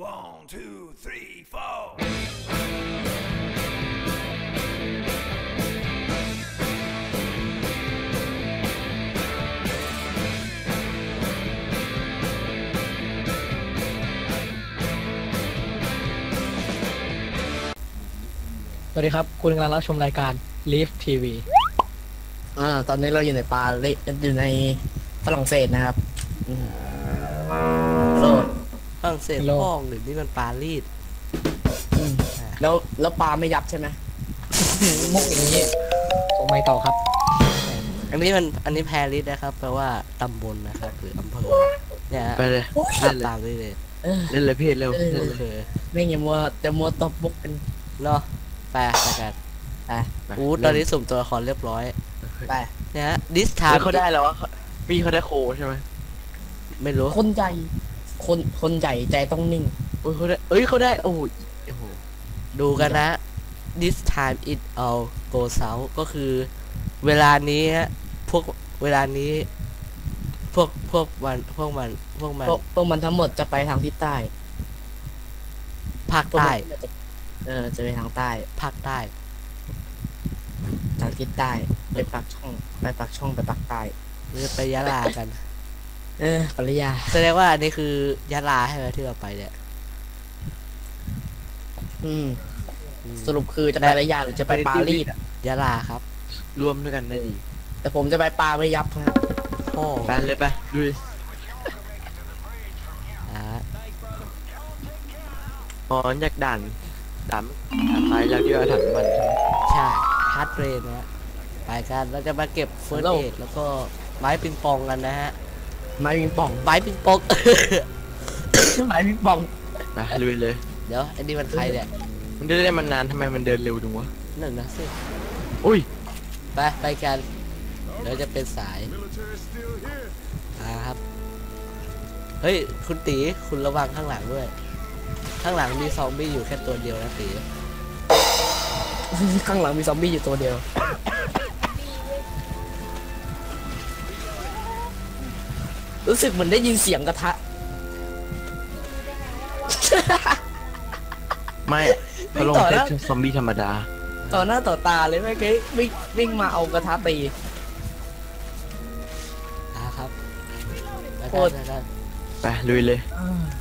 One, two, three, four. สวัสดีครับ คุณกำลังรับชมรายการ Leaf TV อ่า ตอนนี้เราอยู่ในปารีสอยู่ในฝรั่งเศสนะครับ อืมโลด ฝรั่งเศสโลกห้องหรือนี่มันปารีสอืมแล้วแล้วปลาไม่ยับใช่ไหมมุกอย่างนี้ส่งไม่ต่อครับ อันนี้มันอันนี้แพริสนะครับแปลว่าตำบลนะครับหรืออำเภอเนี่ยฮะไปเลยอ่านตามได้เลยเออ เล่นเลยพี่เร็วเออ เล่นอำเลยเภอไม่งั้นมัวจะมัวตบมุกกันเนาะไปไปกันไปอู้ตอนนี้สุ่มตัวละครเรียบร้อยไปเนี่ยฮะ this เฮ้ย time เขาได้แล้ววะพี่เขาได้โคใช่ไหมไม่รู้คนใหญ่ คนคนใหญ่ใจต้องนิ่ง โอ้ยเขาได้เอ้ยเขาได้โอ้ยโอ้โหดูกันนะ this time it all go south ก็คือเวลานี้ฮะพวกเวลานี้ พวกพวกมันพวกมันพวกมันพวกพวกมันทั้งหมดจะไปทางทิศใต้ภาคพวกใต้มันจะเออ จะไปทางใต้ภาคใต้ทางทิศใต้ไปปากช่อง ไปปากช่องไปปากใต้หรือไปยะลากัน เออปริยาแสดงว่าอันนี้คือยะลาใช่ไหมที่เราไปเนี่ย อืม สรุปคือจะไปปริยาหรือจะไปปารีสอะยะลาครับ รวมด้วยกันได้ดีแต่ผมจะไปปาไม่ยับฮะพ่อไปเลยไปดูดิอ่าอ๋ออยากด่านด่านด่านไปแล้วที่ว่าถังมันใช่ไหมใช่ฮาร์ดเรนนะฮะไปกันเราจะมาเก็บเฟิร์สเอดแล้วก็ไม้ปิงปองกันนะฮะ ไม้ปิงปองไม้ปิงปอง ไม้ปิงปองไปลุยเลยเดี๋ยวไอ้นี่มันใครเนี่ยมันได้ได้มันนานทำไมมันเดินเร็วจังวะนั่นนะสิอุ้ยไปไปกันเดี๋ยวจะเป็นสายอ่าครับเฮ้ยคุณตีคุณระวังข้างหลังด้วย ข้างหลังมีซอมบี้อยู่แค่ตัวเดียวนะตีข้างหลังมีซอมบี้อยู่ตัวเดียว รู้สึกเหมือนได้ยินเสียงกระทะ ไม่เขาลงต่อแล้แค่วซอมบี้ธรรมดา ต่อหน้าต่อตาเลยแม่เก้วิ่งวิ่งมาเอากระทะตีอ่าครับไปโคกันตรไปกันไปลุยเลย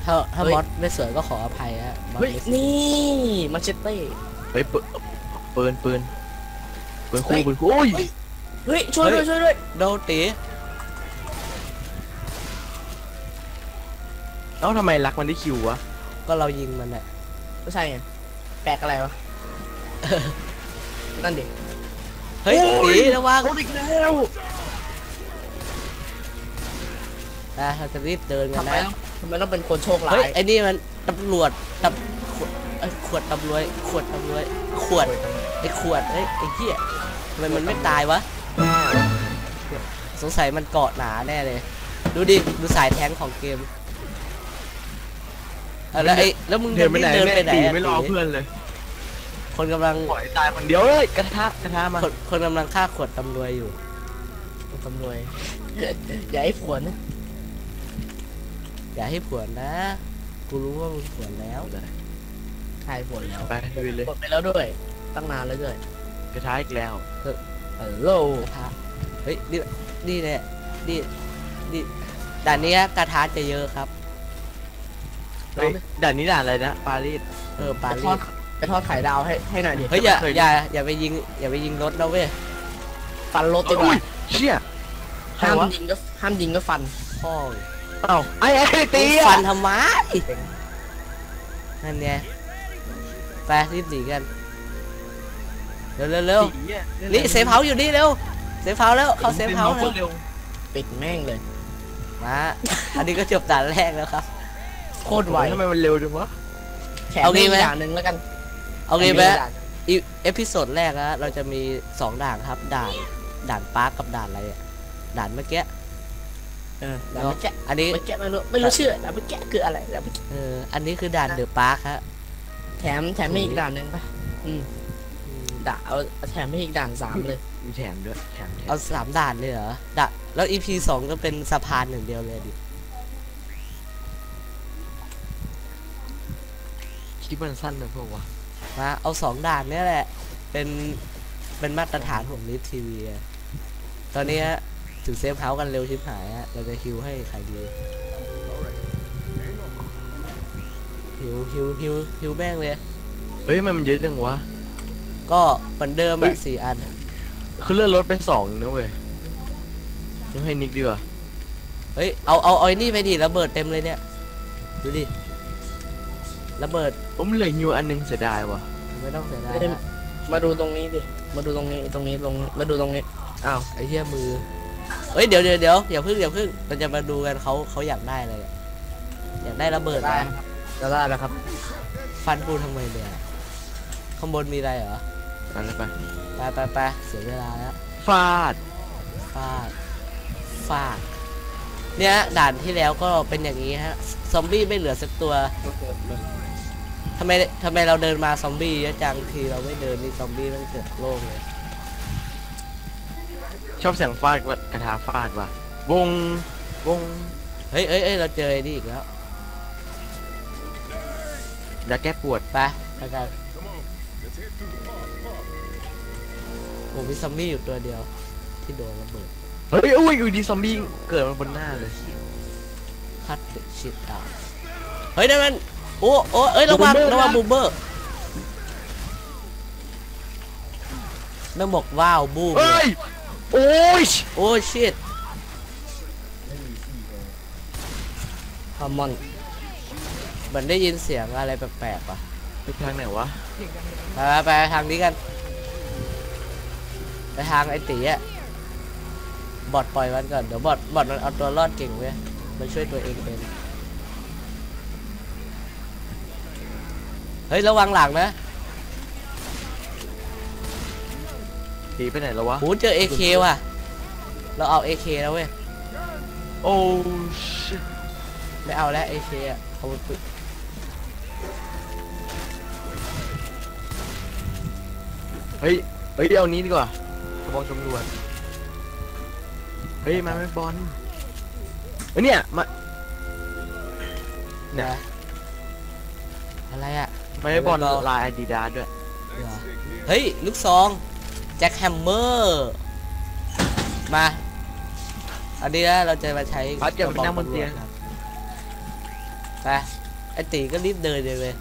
ถ้าถ้าเฮ้ยมอสไม่สวยก็ขออภัยฮะมอสเฮ้ยไม่สวยนี่มาเชตเต้เฮ้ยปืนปืนปืนปืนเฮ้คู่ยปืนคู่โอ้ยเฮ้ยช่วยด้วยช่วยด้วยโดนตี เอ้าทำไมรักมันได้คิววะก็เรายิงมันแหละไม่ใช่ไงแปลกอะไรวะ นั่นดิ เฮ้ยตีระวังเขาอีกแล้วอะเราจะรีบเดินกันทำไมนะต้องทำไมต้องเป็นคนโชคร้าเฮ้ยยไอ้นี่มันตำรวจตำขวดเอ้ยขวดตำรวจขวดตำรวจขวดไอ้ขวดเอ้ยไอ้เหี้ยทำไมมันไม่ตายวะ สงสัยมันเกาะหนาแน่เลย ดูดิ ดูสายแทงของเกมเอาแล้วไอ้แล้วมึงเดินไปไหนเดินแม่ไปไหนตีอะไม่รอตีเพื่อนเลย คนกำลังปล่อยตายคนเดียวเลยกระทะกระทะมาคนคนกำลังฆ่าขวดตำรวจอยู่ตำรวจอย่าให้ผวนนะอย่าให้ผวนนะ กูรู้ว่ามึงผวนแล้วใช่ผวนแล้วไปลุยเลยผวนไปแล้วด้วย ตั้งนานแล้วด้วยกระทะอีกแล้วฮัลโหลกระทะเฮ้ยนี่นี่เนี่ยนี่นี่ด่านนี้กระทะจะเยอะครับ เฮ้ยด่านนี้ด่านอะไรนะปารีสเออปาไปทรีอดสไปทอดไข่ดาวให้ให้หน่อยดิเฮ้ยอย่าเคยอย่าอย่าไปยิงอย่าไปยิงรถนะเว้ยฟันรถดีกว่าอุ้ยเชี่ยใครห้ามวะยิงก็ห้ามยิงก็ฟันพ่อเอ้าไอ้ไอ้ตีมึงอะฟันทำไมนั่นไงไปรีบหนีกันเร็วเร็วเร็วตีอะนี่เซฟเฮาส์อยู่นี่เร็วเซฟเฮาส์แล้วเข้าเซฟเฮาส์แล้วเร็วปิดแม่งเลย มา อันนี้ก็จบด่านแรกแล้วครับ โคตรไวทำไมมันเร็วจังวะแถมเอางี้อีไหมกอย่างหนึ่งแล้วกันเอางี้ไหมแถอีกอย่างอีเอพิโซดแรกนะเราจะมีสองด่านครับ ด่านด่านปาร์คกับด่านอะไรอะด่านเมื่อกี้เออแล้วไม่แกะอันนี้ไม่แกะไม่รู้ไม่รู้ชื่อแล้วไม่แกะคืออะไรแล้วไม่แกะเอออันนี้คือด่านเดอะปาร์คฮะแถมแถมให้อีกด่านหนึ่งปะอืมด่าเอาเอาแถมให้อีกด่านสามเลย มีแถมด้วยแถมแถมเอาสามด่านเลยเหรอด่านแล้ว EP สองก็เป็นสะพานหนึ่งเดียวเลยดิ คลิปมันสั้นนะพวกวะมาเอาสองด่านเนี่ยแหละ เป็นเป็นมาตรฐานของ L1VE TV ตอนนี้ฮะถึง safe house กันเร็วชิบหายฮะเราจะฮิวให้ใครดีฮิวฮิวฮิวฮิวแม่งเลยเฮ้ยมันมันเยอะจังวะ ก็เหมือนเดิมเฮ้อะยสี่อันคือเลื่อนรถไปสองนะเว้ยยังให้นิกดีกว่าเฮ้ยเอาเอาเอาไอ้นี่ไปดิระเบิดเต็มเลยเนี่ย ดูดิ ระเบิดผมเหลือฮิวอันหนึงเสียดายว่ะไม่ต้องเสียดายเอ้ยนะมาดูตรงนี้ดิ มาดูตรงนี้ ตรงนี้ลงมาดูตรงนี้ อ้าว ไอ้เหี้ยมือเฮ้ย เดี๋ยวเดี๋ยวเดี๋ยวอย่าพึ่งอย่าพึ่งเราจะมาดูกันเขาเขาอยากได้อะไรอะอยากได้ระเบิดได้นะ ครับจะได้แล้วครับ ฟันกูทำไมเนี่ยข้างบนมีอะไรเหรอไปเลยไปไปไปไปเสียเวลาแล้ว ฟาดฟาด ฟาด เนี่ยด่านที่แล้วก็เป็นอย่างนี้ฮะ ซอมบี้ไม่เหลือสักตัว ทำไมทำไมเราเดินมาซอมบี้เยอะจังทีเราไม่เดินนี่ซอมบี้มันเกิดโล่งเลย ชอบเสียงฟาดว่ะกระทาฟาดว่ะวงวงเฮ้ยเอ้ยเอ้ยเราเจอไอ้นี่อีกแล้วยาแก้ปวด ไปไปกันโอ้มีซอมบี้อยู่ตัวเดียว ที่โดนระเบิดเฮ้ยอุ้ยอยู่ดีซอมบี้เกิดมาบนหน้าเลยคัดชิดอะเฮ้ยนั่นมัน โอ้โอ้เอ้ยระวังบูมเบอร์ระวังนะบูมเบอร์แม่งบอกว้าวบูมเลเฮ้ยยโอ้ยโอ้ชิดคอมมอนเหมือนได้ยินเสียงอะไรแปลกๆว่ะไปทางไหนวะไปไปไปทางนี้กัน ไปทางไอ้ตีอะบอดปล่อยมันก่อนเดี๋ยวบอดบอดมันเอาตัวรอดเก่งเว้ยมันช่วยตัวเองเป็น เฮ้ยระวังหลังนะตีไปไหนแล้ววะ หูเจอ AK ว่ะ เราเอา AK แล้วเว้ย โอ้ชิตไม่เอาแล้ว AK อะเอาปืนเฮ้ย เฮ้ยเอานี้ดีกว่ากระบองตำรวจเฮ้ยมาไม่บอลเฮ้ยเนี่ยมา เนี่ยนะอะไรอะมา ไม่บอลไม่บอลลายอาดิดาสด้วยเหรอเฮ้ย ลูกซอง แจ็คแฮมเมอร์ มาอันนี้นะเราจะมาใช้พัดอย่าไปนั่งบนเตียงครับไปไอตีก็รีบเดินเลยเว้ย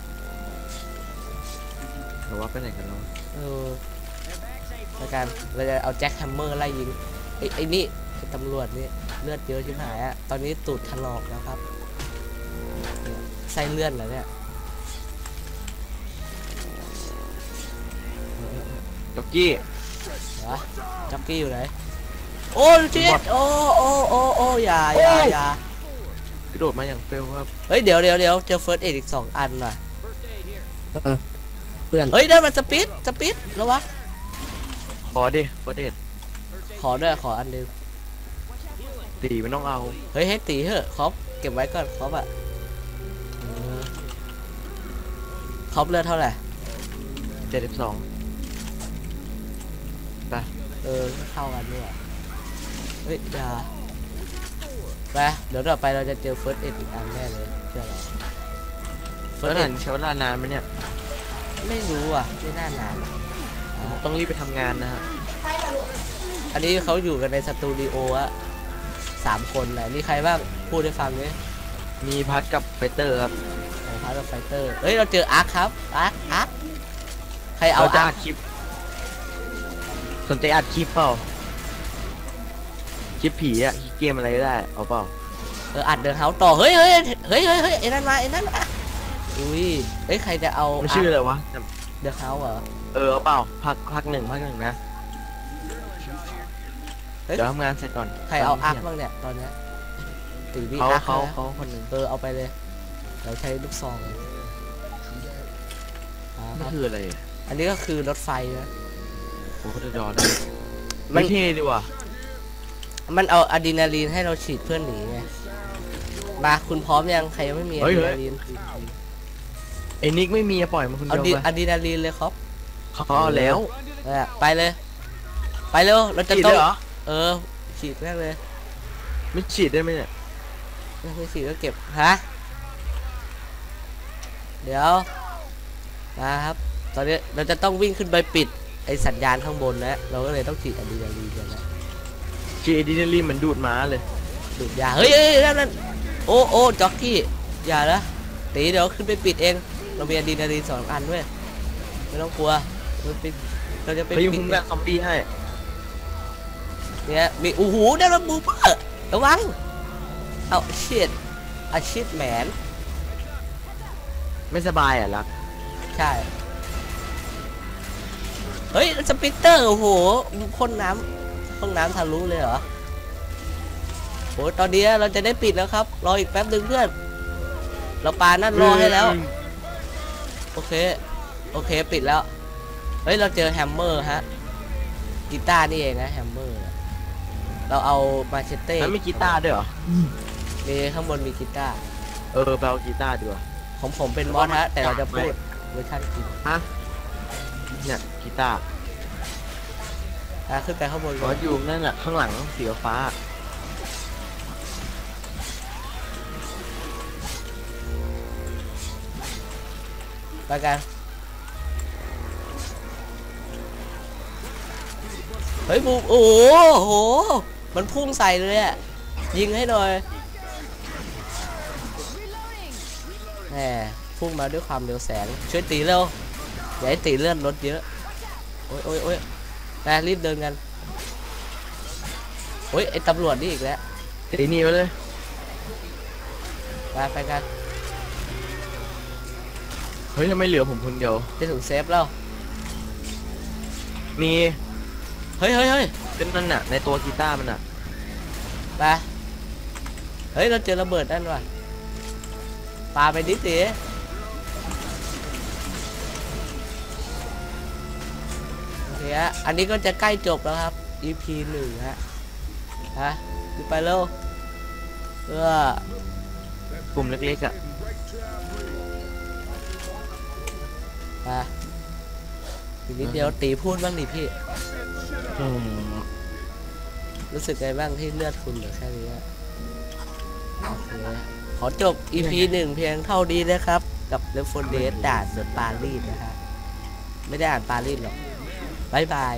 หรือว่าไปไหนกันแล้วเออแล้วกันเราจะเอาแจ็คแฮมเมอร์ไล่ยิงไอ้ไอ้นี่ไอ้ตำรวจนี่เลือดเยอะชิบหายอะตอนนี้ตูดถลอกแล้วครับเนี่ยไส้เลื่อนแล้วเนี่ย จ็อกกี้เหรอจ็อกกี้อยู่ไหนโอ้ชิดโอ้โอ้โอ้โอ้อย่าอย่าอย่ากระโดดมาอย่างเฟลครับเฮ้ยเดี๋ยวเดี๋ยวเดี๋ยวเจอเฟิร์สเออีกสองอันว่ะเพื่อนเฮ้ยได้มันสปิดสปิดแล้ววะขอดิโคเดตขอด้วยขออันหนึงตีไม่ต้องเอาเฮ้ยให้ตีเถอะครอปเก็บไว้ก่อนครอปอะเออครอปเลือดเท่าไหร่เจ็ดสิบสองเออเท่ากันด้วยเฮ้ยอย่าไปเดี๋ยวต่อไปเราจะเจอเฟิร์สเออีกอันแน่เลยเชื่อเราเฟิแล้ร์วสเอนั่นใช้เวลานานไหมเนี่ย ไม่รู้อะไม่น่านานอะต้องรีบไปทำงานนะฮะอันนี้เขาอยู่กันในสตูดิโออะสามคนนะนี่ใครบ้างพูดให้ฟังดิมีพัดกับไฟเตอร์ครับของพาร์ทไฟเตอร์เฮ้ยเราเจออาร์คครับอาร์คอาร์คใครเอาเราจะอาอัร์คดคลิป สนใจอัดคลิปเปล่าคลิปผีอะคลิปเกมอะไรก็ได้เอาเปล่าเอออัดเดินเฮาต่อเฮ้ยเฮ้ยเฮ้ยเฮ้ยเฮ้ยไอ้นั่นมาไอ้นั่นมาอุ้ยเฮ้ยใครจะเอามันชื่ออะไรวะเดินเฮาเหรอเออเอาเปล่าพักพักหนึ่งพักหนึ่งนะเฮ้ยเดี๋ยวทำงานเสร็จก่อนใครเอาอาร์คตนบ้างเนี่ยตอนเนี้ยตีมีเที่ยงอาร์คเขานะเขาเขาคนหนึ่งเออเอาไปเลยเราใช้ลูกซองเลยอ่าคนี่รับคืออะไรอะอันนี้ก็คือรถไฟนะ โอ้โหจะดอนเลยมัไม่น เท่ดีว่ะมันเอาอะดรีนาลีนให้เราฉีดเพื่อนหนีไงมาคุณพร้อมยังใครยังไม่มีอะดรีนาลีนไอ้นิกไม่มีอะปล่อยมันคนเอาเดีดียวไปอะดรีนาลีนเลยครับเขาเอาแล้วเออไปเลย ไปเร็วเราจะฉีดต้อเลงยเหรอเออ ฉีดแม่งเลยไม่ฉีดได้ไหมเนี่ยไม่ฉีดก็เก็บฮะเดี๋ยวนะครับ ตอนนี้เราจะต้องวิ่งขึ้นไปปิด ไอสัญญาณข้างบนนะเราก็เลยต้องฉีดอะดรีนาลีนกันนะจีดินาลีนเหมือนดูดม้าเลยดูดยาเฮ้ยเฮ้ยนั่นนั่นโอ้โอ้จ็อกกี้อย่านะตีเดี๋ยวขึ้นไปปิดเองเรามีอะดรีนาลีนสองอันด้วยไม่ต้องกลัวเราไปเราจะไปเฮ้ยปิพุ่ดงแบกซอมบี้ให้เนี่ยมีโอ้โหได้ระบูเปอร์ระวังเอาชิดอาชิดแมนไม่สบายอะรัก ใช่ เฮ้ย Spitter โอ้โหพ่นน้ำพ่นน้ำทะลุเลยเหรอโอ้ตอนนี้เราจะได้ปิดแล้วครับ รออีกแป๊บหนึ่งเพื่อน เราปานั่นรอให้แล้ว โอเค โอเคปิดแล้ว เฮ้ย เราเจอ hammer ฮะ กีตาร์นี่เองนะ hammer เราเอา machete แล้วมีกีตาร์ด้วยเหรอมีข้างบนมีกีตาร์ เออไปเอากีตาร์ดีกว่าของผมเป็นมอสฮะ แต่เราจะพูดเวอร์ชันจริงฮะ เนี่ยกีตาร์อะขึ้นไปข้างบนมก่ออนสอยู่นั่นน่ะข้างหลังสีฟ้าไปกันเฮ้ยบูมโอ้โหโอ้โห มันพุ่งใส่เลยอะยิงให้หน่อยแหมพุ่งมาด้วยความเร็วแสงช่วยตีเร็ว อย่าให้ตีเลื่อนรถเยอะ โอ้ยโอ้ยโอ้ยไปรีบเดินกัน โอ้ยไอตำรวจนี่อีกแล้วตีนี่ไปเลยไปไปกันเฮ้ยทำไมเหลือผมคนเดียวจะถึงเซฟแล้ว มีเฮ้ยเฮ้ยเฮ้ยเป็นนั่นน่ะ ในตัวกีตาร์มันน่ะไปเฮ้ยเราเจอระเบิดนั่นว่ะปาไปนิดสิโอ เคฮะอันนี้ก็จะใกล้จบแล้วครับ EP หนึ่งฮะฮะดูไปเร็วเพื่อกลุ่มเล็กๆอะไปอีกนิดเดียวตีพูดบ้างดิพี่ อืมรู้สึกไงบ้างที่เลือดคุณเหลือแค่นี้อะโอเคขอจบ EP หนึ่งเพียงเท่านี้นะครับ กับ Left 4 Dead ด่าน The Parish นะฮะไม่ได้อ่าน Parish หรอก bye bye